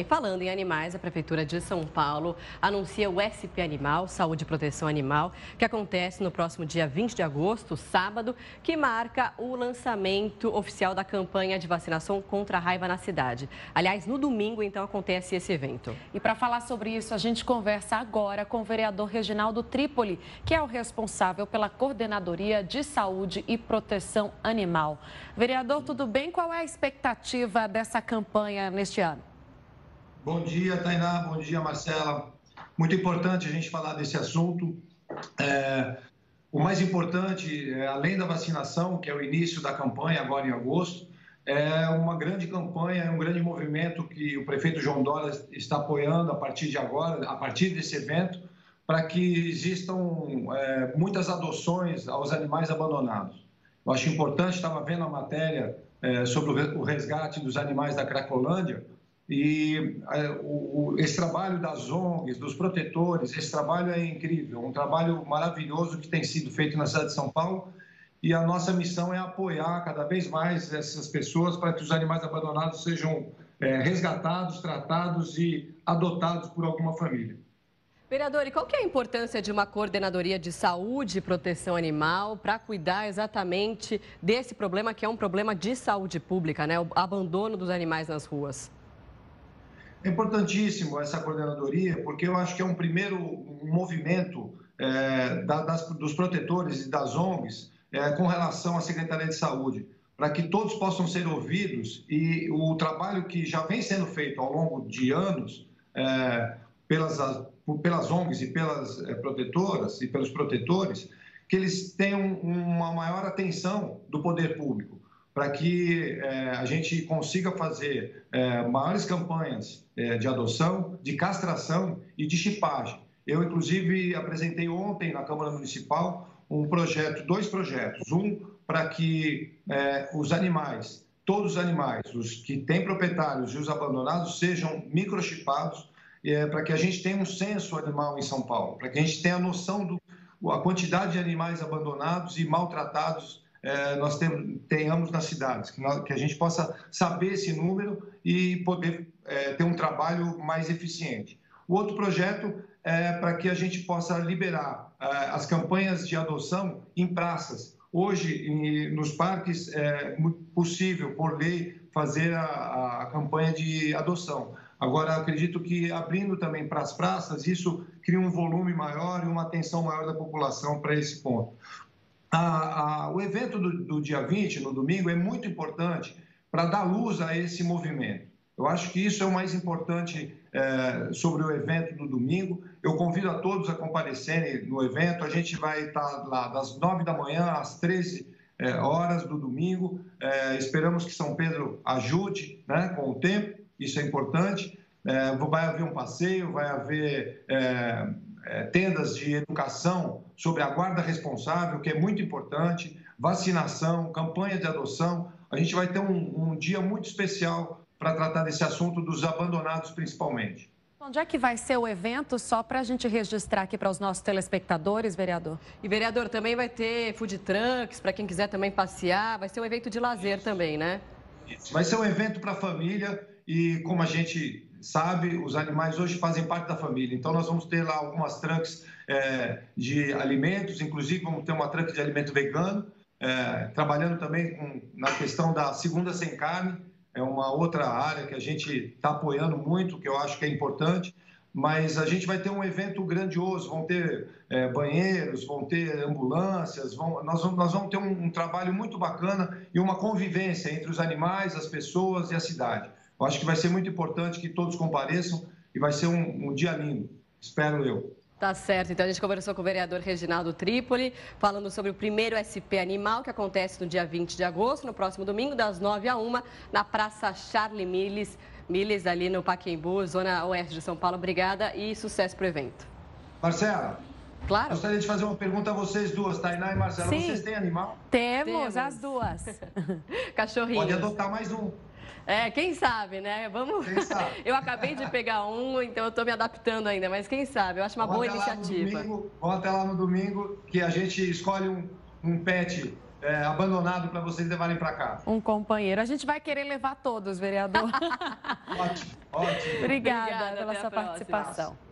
E falando em animais, a Prefeitura de São Paulo anuncia o SP Animal, Saúde e Proteção Animal, que acontece no próximo dia 20 de agosto, sábado, que marca o lançamento oficial da campanha de vacinação contra a raiva na cidade. Aliás, no domingo, então, acontece esse evento. E para falar sobre isso, a gente conversa agora com o vereador Reginaldo Trípoli, que é o responsável pela Coordenadoria de Saúde e Proteção Animal. Vereador, tudo bem? Qual é a expectativa dessa campanha neste ano? Bom dia, Tainá. Bom dia, Marcela. Muito importante a gente falar desse assunto. É, o mais importante, é, além da vacinação, que é o início da campanha agora em agosto, é uma grande campanha, é um grande movimento que o prefeito João Dória está apoiando a partir de agora, a partir desse evento, para que existam é, muitas adoções aos animais abandonados. Eu acho importante, estava vendo a matéria é, sobre o resgate dos animais da Cracolândia, e é, esse trabalho das ONGs, dos protetores, esse trabalho é incrível, um trabalho maravilhoso que tem sido feito na cidade de São Paulo. E a nossa missão é apoiar cada vez mais essas pessoas para que os animais abandonados sejam é, resgatados, tratados e adotados por alguma família. Vereador, e qual que é a importância de uma coordenadoria de saúde e proteção animal para cuidar exatamente desse problema que é um problema de saúde pública, né? O abandono dos animais nas ruas. É importantíssimo essa coordenadoria, porque eu acho que é um primeiro movimento é, das, dos protetores e das ONGs é, com relação à Secretaria de Saúde, para que todos possam ser ouvidos e o trabalho que já vem sendo feito ao longo de anos é, pelas, pelas ONGs e pelas é, protetoras e pelos protetores, que eles tenham uma maior atenção do poder público para que é, a gente consiga fazer é, maiores campanhas é, de adoção, de castração e de chipagem. Eu, inclusive, apresentei ontem na Câmara Municipal um projeto, dois projetos. Um para que é, os animais, todos os animais, os que têm proprietários e os abandonados, sejam microchipados, é, para que a gente tenha um censo animal em São Paulo, para que a gente tenha a noção da quantidade de animais abandonados e maltratados é, nós tenhamos nas cidades, que, nós, que, a gente possa saber esse número e poder é, ter um trabalho mais eficiente. O outro projeto é para que a gente possa liberar é, as campanhas de adoção em praças. Hoje, em, nos parques, é possível, por lei, fazer a, a campanha de adoção. Agora, acredito que abrindo também para as praças, isso cria um volume maior e uma atenção maior da população para esse ponto o evento do, do, dia 20, no domingo, é muito importante para dar luz a esse movimento. Eu acho que isso é o mais importante é, sobre o evento do domingo. Eu convido a todos a comparecerem no evento. A gente vai estar lá das 9 da manhã às 13 é, horas do domingo. É, esperamos que São Pedro ajude né, com o tempo, isso é importante. É, vai haver um passeio, vai haver é, tendas de educação sobre a guarda responsável, que é muito importante, vacinação, campanha de adoção. A gente vai ter um, um dia muito especial para tratar desse assunto dos abandonados, principalmente. Onde é que vai ser o evento? Só para a gente registrar aqui para os nossos telespectadores, vereador. E, vereador, também vai ter food trucks para quem quiser também passear. Vai ser um evento de lazer também, né? Vai ser um evento para a família e, como a gente sabe, os animais hoje fazem parte da família. Então, nós vamos ter lá algumas trucks é, de alimentos, inclusive vamos ter uma truck de alimento vegano, é, trabalhando também com, na questão da segunda sem carne, é uma outra área que a gente está apoiando muito, que eu acho que é importante. Mas a gente vai ter um evento grandioso, vão ter é, banheiros, vão ter ambulâncias, vão, nós, vamos, nós vamos ter um, um trabalho muito bacana e uma convivência entre os animais, as pessoas e a cidade. Eu acho que vai ser muito importante que todos compareçam e vai ser um, um dia lindo, espero eu. Tá certo. Então a gente conversou com o vereador Reginaldo Trípoli, falando sobre o primeiro SP Animal, que acontece no dia 20 de agosto, no próximo domingo, das 9 a 1 na Praça Charlie Miles, Miles ali no Paquembu, zona oeste de São Paulo. Obrigada e sucesso para o evento. Marcela. Claro. Gostaria de fazer uma pergunta a vocês duas, Tainá e Marcela. Sim. Vocês têm animal? Temos, Temos. as duas. Cachorrinho. Pode adotar mais um. É, quem sabe, né? Vamos. Quem sabe? eu acabei de pegar um, então eu estou me adaptando ainda, mas quem sabe? Eu acho uma vamos boa iniciativa. Domingo, vamos até lá no domingo que a gente escolhe um, um pet é, abandonado para vocês levarem para cá. Um companheiro. A gente vai querer levar todos, vereador. ótimo, ótimo. Obrigada, Obrigada pela sua participação.